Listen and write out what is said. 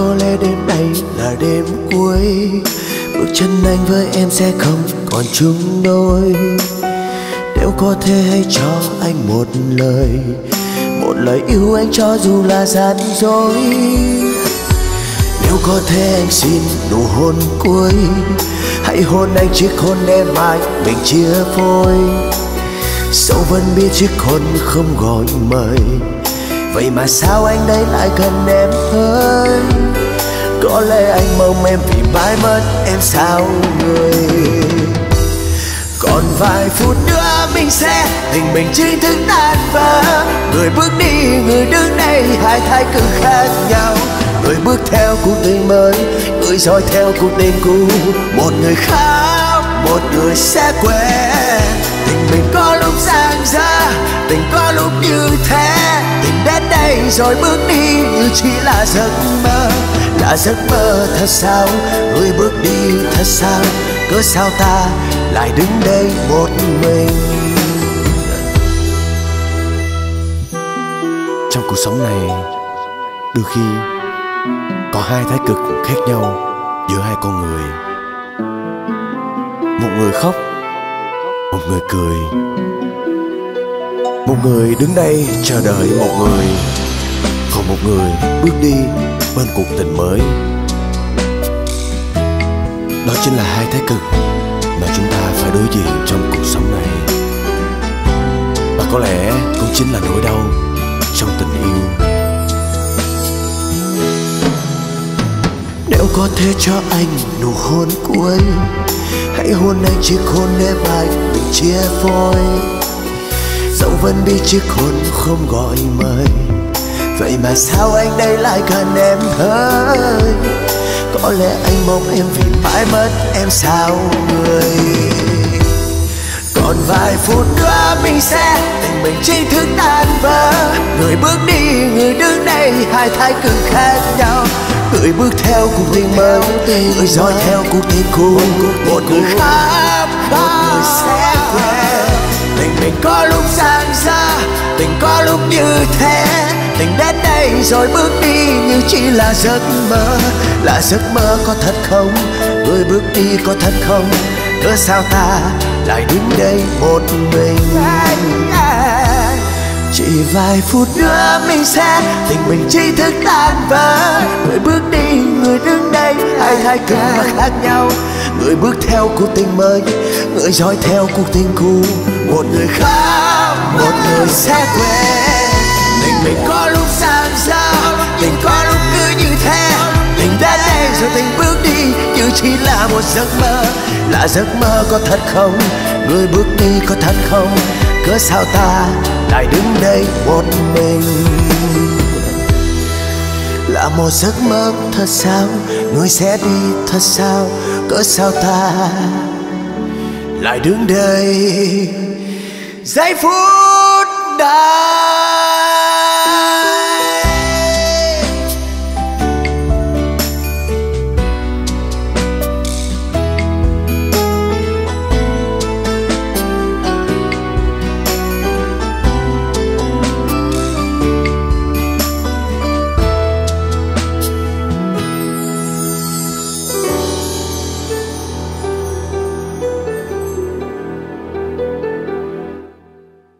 có lẽ đêm nay là đêm cuối. Bước chân anh với em sẽ không còn chung đôi. Nếu có thể hãy cho anh một lời một lời yêu anh cho dù là gian dối. Nếu có thể anh xin nụ hôn cuối, hãy hôn anh chiếc hôn đêm mai mình chia phôi dẫu vẫn biết chiếc hôn không gọi mời, vậy mà sao anh đây lại cần em hơn? Có lẽ anh mong em vì mãi mất em sao người. Còn vài phút nữa mình sẽ tình mình chính thức tan vỡ. Người bước đi, người đứng đây, hai thái cực khác nhau. Người bước theo cuộc tình mới, người dõi theo cuộc tình cũ. Một người khóc một người sẽ quên. Tình mình có lúc giang ra tình có lúc như thế. Tình đến đây rồi bước đi như chỉ là giấc mơ là giấc mơ thật sao? Người bước đi thật sao? Cớ sao ta lại đứng đây một mình? Trong cuộc sống này, đôi khi có hai thái cực khác nhau giữa hai con người. Một người khóc, một người cười. Một người đứng đây chờ đợi một người, còn một người bước đi bên cuộc tình mới. Đó chính là hai thái cực mà chúng ta phải đối diện trong cuộc sống này. Và có lẽ cũng chính là nỗi đau trong tình yêu. Nếu có thể cho anh nụ hôn cuối, hãy hôn anh chiếc hôn để mai mình chia phôi. Dẫu vẫn biết chiếc hôn không gọi mời vậy mà sao anh đây lại cần em hơn? Có lẽ anh mong em vì mãi mất em sao người? Còn vài phút nữa mình sẽ tình mình chính thức tan vỡ. Người bước đi, người đứng đây, hai thái cực khác nhau. Người bước theo cuộc tình mới người dõi theo cuộc tình cũ. Một người khác, một người sẽ quên. Tình mình có lúc sang ra tình có lúc như thế tình đến đây rồi bước đi như chỉ là giấc mơ. Là giấc mơ có thật không? Người bước đi có thật không? Cớ sao ta lại đứng đây một mình? Chỉ vài phút nữa mình sẽ tình mình chi thức tan vỡ. Người bước đi, người đứng đây, hai hai cực mà khác nhau. Người bước theo cuộc tình mới, người dõi theo cuộc tình cũ. Một người khác, một người sẽ quên mình có lúc sao sao tình có lúc cứ như thế. Tình đã đây rồi tình bước đi, như chỉ là một giấc mơ. Là giấc mơ có thật không? Người bước đi có thật không? Cớ sao ta lại đứng đây một mình? Là một giấc mơ thật sao? Người sẽ đi thật sao? Cớ sao ta lại đứng đây? Giây phút đã